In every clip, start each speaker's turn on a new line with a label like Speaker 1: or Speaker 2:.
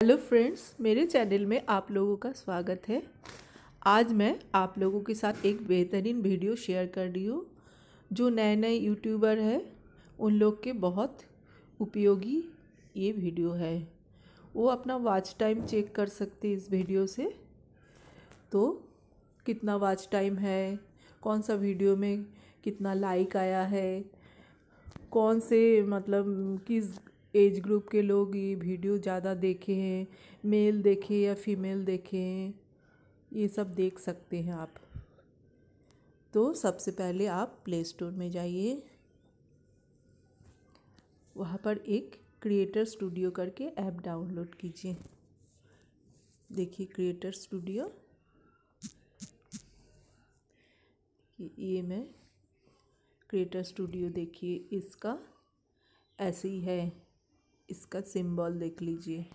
Speaker 1: Hello friends, मेरे channel में आप लोगों का स्वागत है। आज मैं आप लोगों के साथ एक बेहतरीन वीडियो शेयर कर रही हूँ, जो नए नए यूट्यूबर है, उन लोग के बहुत उपयोगी ये वीडियो है। वो अपना वाच टाइम चेक कर सकते इस वीडियो से। तो कितना वाच टाइम है, कौन सा वीडियो में कितना लाइक आया है, कौन से मतलब किस एज ग्रुप के लोग ये वीडियो ज़्यादा देखे हैं, मेल देखे या फीमेल देखे हैं, ये सब देख सकते हैं आप। तो सबसे पहले आप प्ले स्टोर में जाइए। वहाँ पर एक क्रिएटर स्टूडियो करके ऐप डाउनलोड कीजिए। देखिए क्रिएटर स्टूडियो ये मैं क्रिएटर स्टूडियो देखिए, इसका ऐसे ही है। इसका सिंबल देख लीजिए।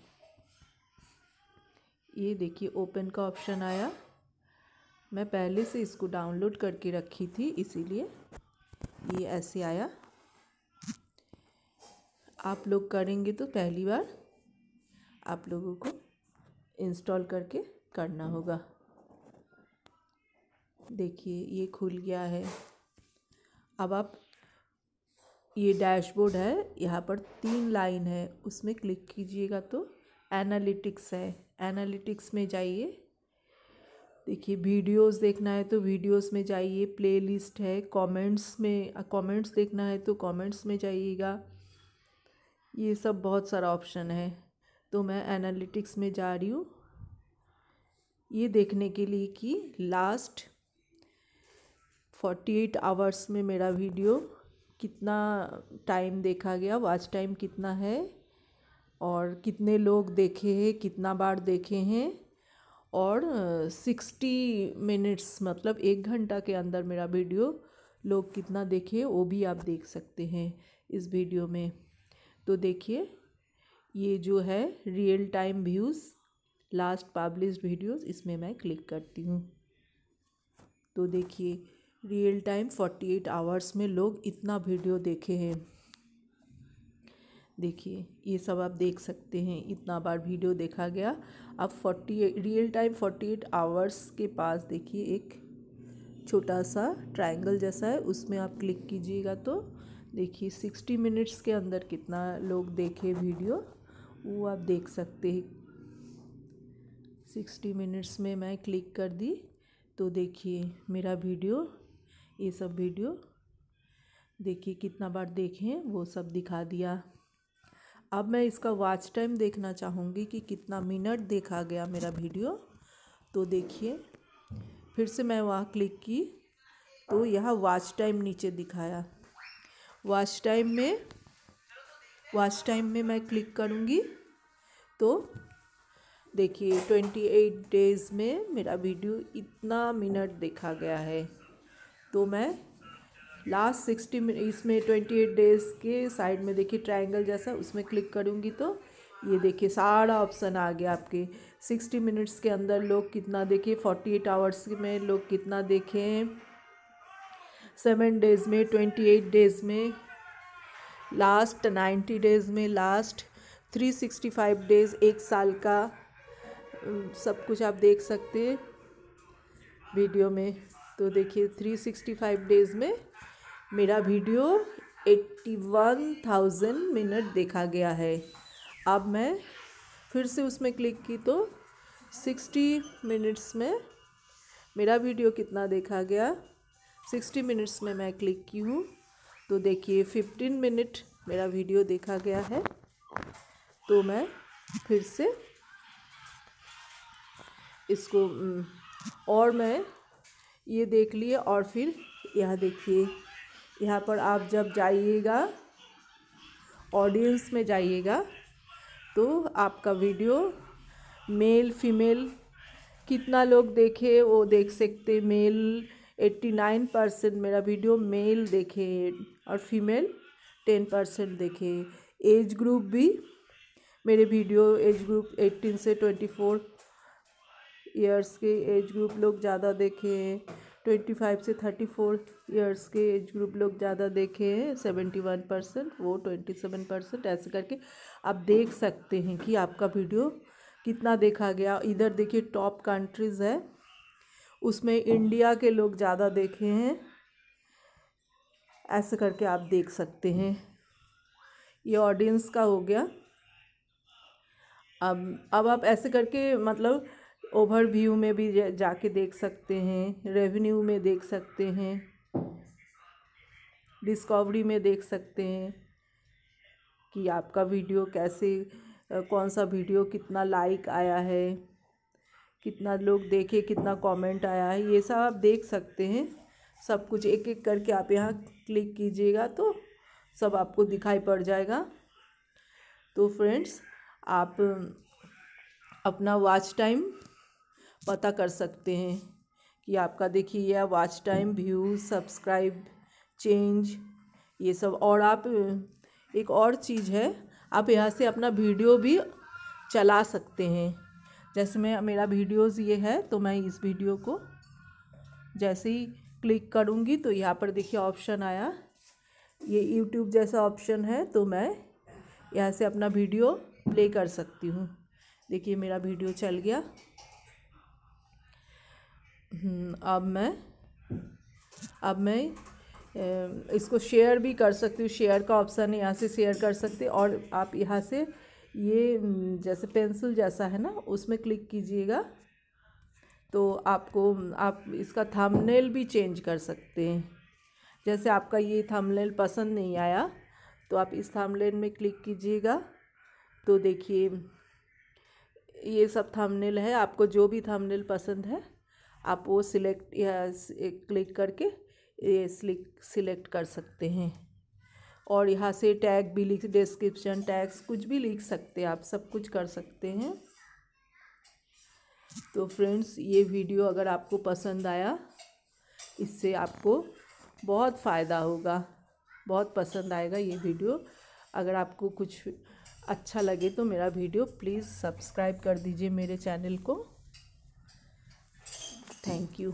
Speaker 1: ये देखिए, ओपन का ऑप्शन आया। मैं पहले से इसको डाउनलोड करके रखी थी, इसीलिए ये ऐसे आया। आप लोग करेंगे तो पहली बार आप लोगों को इंस्टॉल करके करना होगा। देखिए, ये खुल गया है। अब आप ये डैशबोर्ड है, यहाँ पर तीन लाइन है, उसमें क्लिक कीजिएगा तो एनालिटिक्स है। एनालिटिक्स में जाइए। देखिए, वीडियोस देखना है तो वीडियोस में जाइए, प्लेलिस्ट है, कमेंट्स में कमेंट्स देखना है तो कमेंट्स में जाइएगा। ये सब बहुत सारा ऑप्शन है तो मैं एनालिटिक्स में जा रही हूँ। ये देखने के लिए कि लास्ट फोर्टी एट आवर्स में मेरा वीडियो कितना टाइम देखा गया वॉच टाइम कितना है और कितने लोग देखे हैं, कितना बार देखे हैं और सिक्सटी मिनट्स मतलब एक घंटा के अंदर मेरा वीडियो लोग कितना देखे वो भी आप देख सकते हैं इस वीडियो में। तो देखिए, ये जो है real time views last publish videos इसमें मैं क्लिक करती हूँ। तो देखिए real time forty eight hours में लोग इतना वीडियो देखे हैं। देखिए, ये सब आप देख सकते हैं, इतना बार वीडियो देखा गया। अब forty real time forty eight hours के पास देखिए एक छोटा सा ट्रायंगल जैसा है, उसमें आप क्लिक कीजिएगा तो देखिए सिक्सटी मिनट्स के अंदर कितना लोग देखे वीडियो वो आप देख सकते हैं। सिक्सटी मिनट्स में मैं क्लिक कर दी तो देखिए मेरा वीडियो ये सब वीडियो। देखिए कितना बार देखें वो सब दिखा दिया। अब मैं इसका वॉच टाइम देखना चाहूँगी कि कितना मिनट देखा गया मेरा वीडियो। तो देखिए, फिर से मैं वहाँ क्लिक की तो यह वॉच टाइम नीचे दिखाया। वॉच टाइम में वॉच टाइम में मैं क्लिक करूँगी तो देखिए ट्वेंटी एट डेज़ में मेरा वीडियो इतना मिनट देखा गया है। तो मैं लास्ट सिक्सटी इसमें ट्वेंटी एट डेज़ के साइड में देखिए ट्रायंगल जैसा, उसमें क्लिक करूँगी तो ये देखिए सारा ऑप्शन आ गया आपके। सिक्सटी मिनट्स के अंदर लोग कितना देखे फोर्टी एट आवर्स में लोग कितना देखे। सेवन डेज़ में ट्वेंटी एट डेज़ में लास्ट नाइन्टी डेज़ में last three sixty five days एक साल का सब कुछ आप देख सकते वीडियो में। तो देखिए थ्री सिक्सटी फाइव डेज़ में मेरा video eighty one thousand minute देखा गया है। अब मैं फिर से उसमें क्लिक की तो सिक्सटी मिनट्स में मेरा वीडियो कितना देखा गया? सिक्सटी मिनट्स में मैं क्लिक की हूँ। तो देखिए फिफ्टीन मिनट मेरा वीडियो देखा गया है। तो मैं फिर से इसको और मैं ये देख लिए और फिर यह देखिए। यहाँ पर आप जब जाइएगा ऑडियंस में जाइएगा तो आपका वीडियो मेल फीमेल कितना लोग देखे वो देख सकते। मेल एट्टी नाइन परसेंट मेरा वीडियो मेल देखे और फीमेल टेन परसेंट देखे। एज ग्रुप भी मेरे वीडियो एज ग्रुप एट्टीन से ट्वेंटी फोर ईयर्स के एज ग्रुप लोग ज़्यादा देखे। ट्वेंटी फाइव से थर्टी फोर ईयर्स के एज ग्रुप लोग ज़्यादा देखे हैं सेवेंटी वन परसेंट वो ट्वेंटी सेवन परसेंट ऐसे करके आप देख सकते हैं कि आपका वीडियो कितना देखा गया। इधर देखिए टॉप कंट्रीज़ है, उसमें इंडिया के लोग ज़्यादा देखे हैं, ऐसे करके आप देख सकते हैं। ये ऑडियंस का हो गया। अब अब आप ऐसे करके मतलब ओवरव्यू में भी जाके देख सकते हैं, रेवेन्यू में देख सकते हैं, डिस्कवरी में देख सकते हैं कि आपका वीडियो कैसे कौन सा वीडियो कितना लाइक आया है, कितना लोग देखे, कितना कमेंट आया है, ये सब आप देख सकते हैं। सब कुछ एक एक करके आप यहाँ क्लिक कीजिएगा तो सब आपको दिखाई पड़ जाएगा। तो फ्रेंड्स, आप अपना वॉच टाइम पता कर सकते हैं कि आपका देखिए यह watch time view subscribe change ये सब। और आप, एक और चीज़ है, आप यहाँ से अपना वीडियो भी चला सकते हैं। जैसे मैं, मेरा वीडियोज़ ये है तो मैं इस वीडियो को जैसे ही क्लिक करूँगी तो यहाँ पर देखिए ऑप्शन आया। ये यूट्यूब जैसा ऑप्शन है तो मैं यहाँ से अपना वीडियो प्ले कर सकती हूँ। देखिए मेरा वीडियो चल गया। अब मैं अब मैं इसको शेयर भी कर सकती हूँ शेयर का ऑप्शन है यहाँ से शेयर कर सकते और आप यहाँ से ये जैसे पेंसिल जैसा है ना, उसमें क्लिक कीजिएगा तो आपको, आप इसका थंबनेल भी चेंज कर सकते हैं। जैसे आपका ये थंबनेल पसंद नहीं आया तो आप इस थंबनेल में क्लिक कीजिएगा तो देखिए, ये सब थंबनेल है, आपको जो भी थंबनेल पसंद है आप वो सिलेक्ट या क्लिक करके ये सिलेक्ट कर सकते हैं। और यहाँ से टैग भी लिख डिस्क्रिप्शन टैग्स कुछ भी लिख सकते हैं आप, सब कुछ कर सकते हैं। तो फ्रेंड्स ये वीडियो अगर आपको पसंद आया, इससे आपको बहुत फ़ायदा होगा। बहुत पसंद आएगा ये वीडियो अगर आपको कुछ अच्छा लगे तो मेरा वीडियो प्लीज़ सब्सक्राइब कर दीजिए मेरे चैनल को। Thank you